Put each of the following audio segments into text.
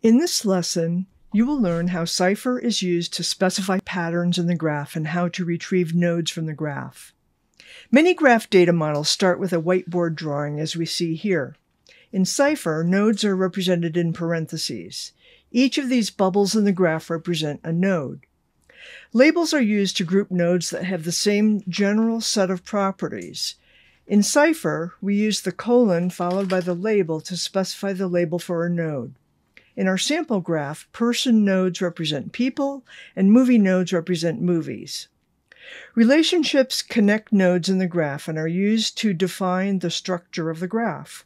In this lesson, you will learn how Cypher is used to specify patterns in the graph and how to retrieve nodes from the graph. Many graph data models start with a whiteboard drawing as we see here. In Cypher, nodes are represented in parentheses. Each of these bubbles in the graph represent a node. Labels are used to group nodes that have the same general set of properties. In Cypher, we use the colon followed by the label to specify the label for a node. In our sample graph, person nodes represent people and movie nodes represent movies. Relationships connect nodes in the graph and are used to define the structure of the graph.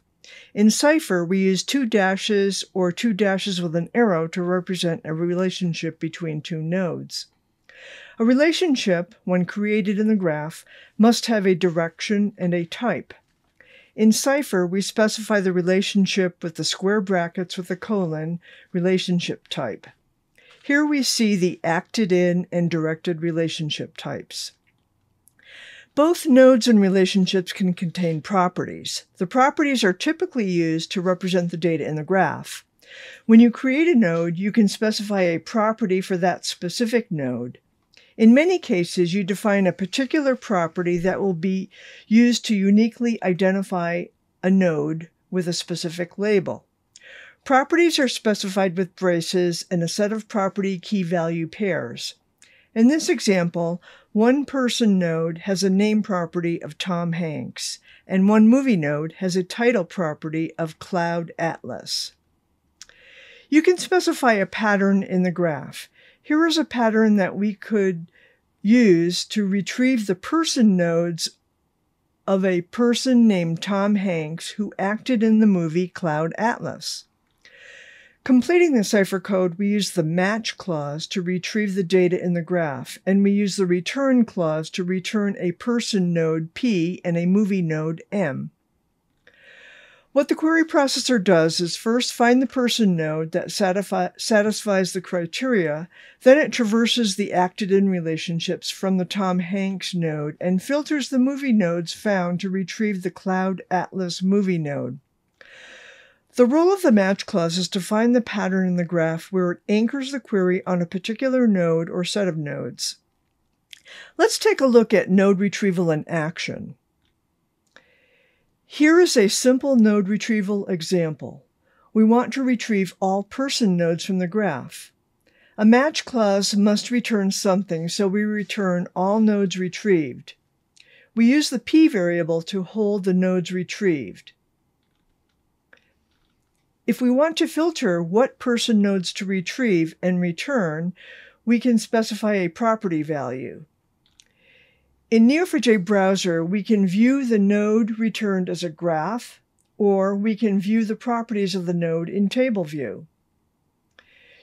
In Cypher, we use two dashes or two dashes with an arrow to represent a relationship between two nodes. A relationship, when created in the graph, must have a direction and a type. In Cypher, we specify the relationship with the square brackets with a colon, relationship type. Here we see the acted in and directed relationship types. Both nodes and relationships can contain properties. The properties are typically used to represent the data in the graph. When you create a node, you can specify a property for that specific node. In many cases, you define a particular property that will be used to uniquely identify a node with a specific label. Properties are specified with braces and a set of property key value pairs. In this example, one person node has a name property of Tom Hanks, and one movie node has a title property of Cloud Atlas. You can specify a pattern in the graph. Here is a pattern that we could use to retrieve the person nodes of a person named Tom Hanks who acted in the movie Cloud Atlas. Completing the Cypher code, we use the match clause to retrieve the data in the graph, and we use the return clause to return a person node P and a movie node M. What the query processor does is first find the person node that satisfies the criteria, then it traverses the acted in relationships from the Tom Hanks node and filters the movie nodes found to retrieve the Cloud Atlas movie node. The role of the match clause is to find the pattern in the graph where it anchors the query on a particular node or set of nodes. Let's take a look at node retrieval in action. Here is a simple node retrieval example. We want to retrieve all person nodes from the graph. A match clause must return something, so we return all nodes retrieved. We use the p variable to hold the nodes retrieved. If we want to filter what person nodes to retrieve and return, we can specify a property value. In Neo4j browser, we can view the node returned as a graph, or we can view the properties of the node in table view.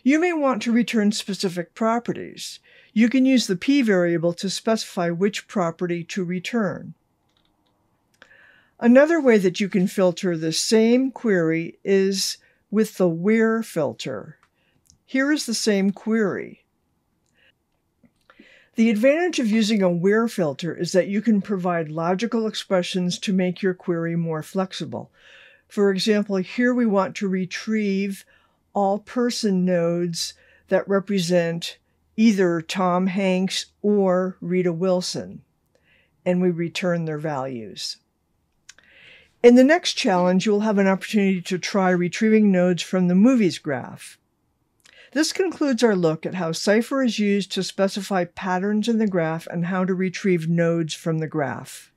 You may want to return specific properties. You can use the p variable to specify which property to return. Another way that you can filter the same query is with the where filter. Here is the same query. The advantage of using a where filter is that you can provide logical expressions to make your query more flexible. For example, here we want to retrieve all person nodes that represent either Tom Hanks or Rita Wilson, and we return their values. In the next challenge, you will have an opportunity to try retrieving nodes from the movies graph. This concludes our look at how Cypher is used to specify patterns in the graph and how to retrieve nodes from the graph.